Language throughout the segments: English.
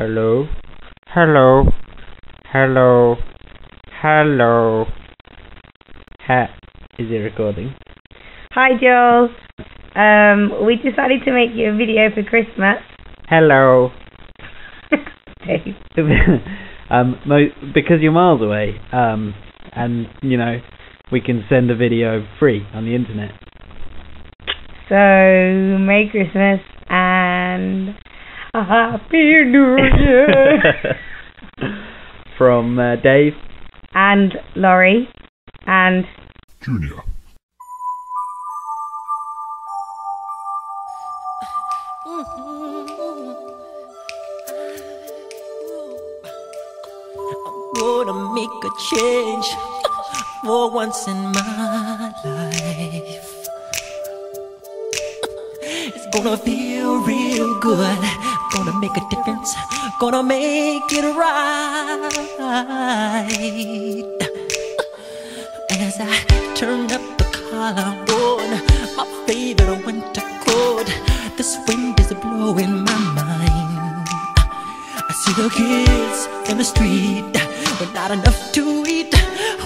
Hello? Hello? Hello? Hello? Ha- is it recording? Hi, Joel. Um, we decided to make you a video for Christmas. Hello? Dave. um, mo- because you're miles away, um, and, you know, we can send a video free on the internet. So, Merry Christmas and a Happy New Year. From uh, Dave. and Laurie and Junior. I'm gonna make a change for once in my life. It's gonna feel real good. Gonna make a difference. Gonna make it right. As I turn up the collar on my favorite winter coat, this wind is blowing my mind. I see the kids in the street with not enough to eat.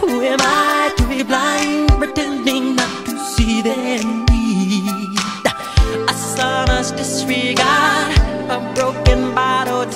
Who am I to be blind, pretending not to see their must disregard a broken bottle.